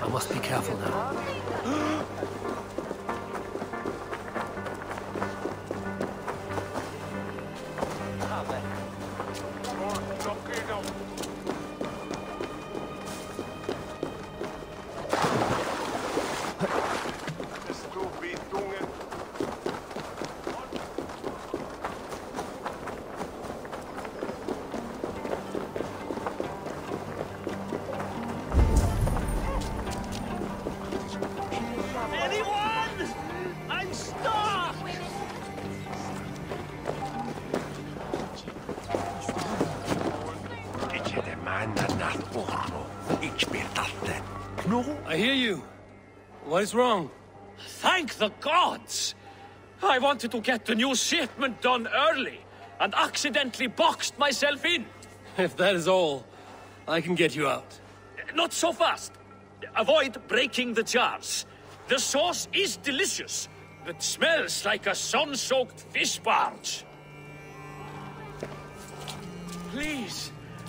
I must be careful now. I hear you. What is wrong? Thank the gods! I wanted to get the new shipment done early and accidentally boxed myself in. If that is all, I can get you out. Not so fast. Avoid breaking the jars. The sauce is delicious, but smells like a sun-soaked fish barge. Please,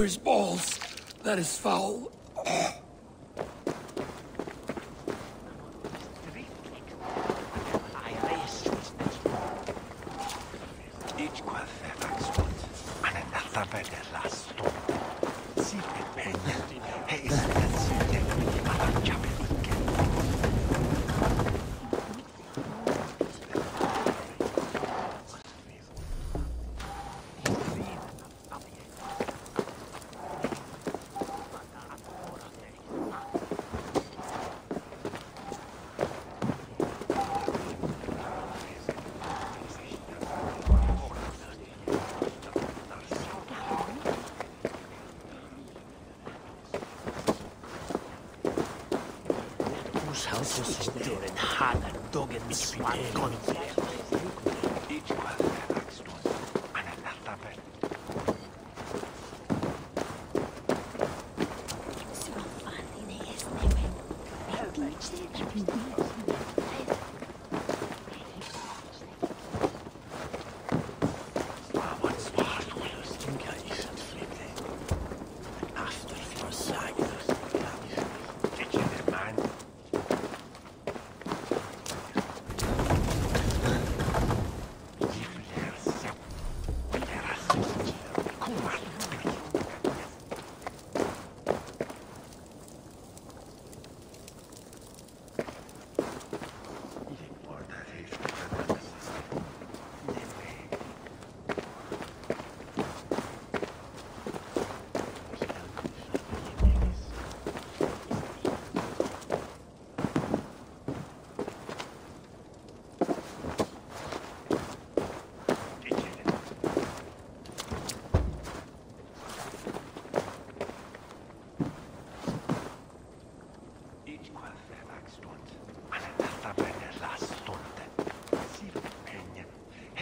Buri's balls. That is foul. This house is so still and hard and dog and swan conflict.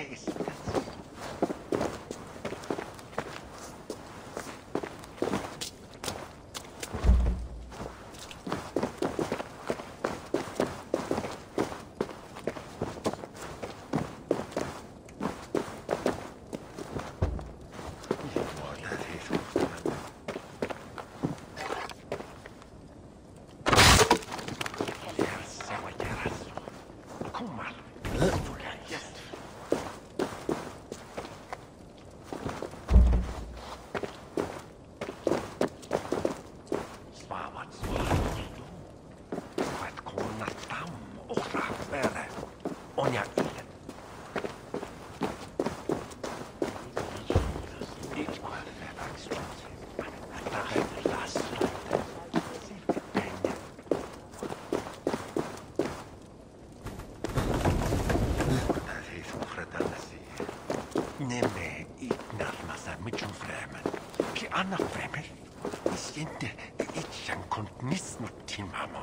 face. Come on. ನಿನ್ನೆ ನಾಲ್ಕು ಮಾಸ ಮಿಚ್ಚು ಫ್ರೇಮನ್ ಕಿ ಅನ್ನ ಫ್ರೇಮನ್ ಇಷ್ಟೆಂತೆ ಇಚ್ಚನ್ ಕೊಂಡ್ niche ನುಟ್ಟಿ ಮಾಮ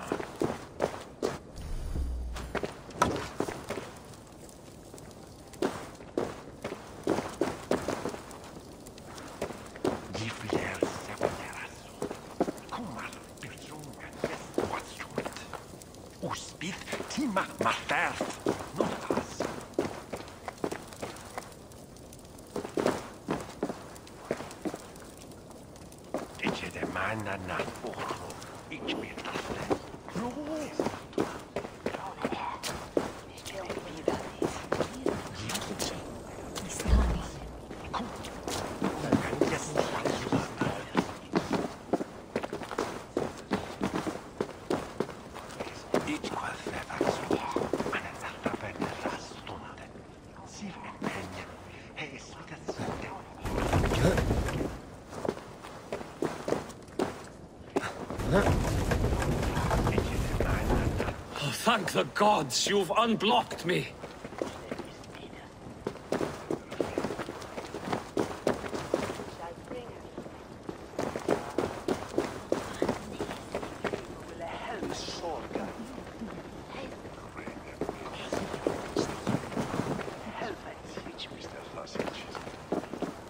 Ti ma, ma ferth! De mana na porro. Ich bin das. No. Oh, thank the gods you've unblocked me.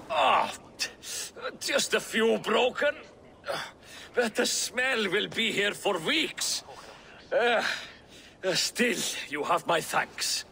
Ah, just a few broken. But the smell will be here for weeks. Uh, uh, still, you have my thanks.